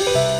you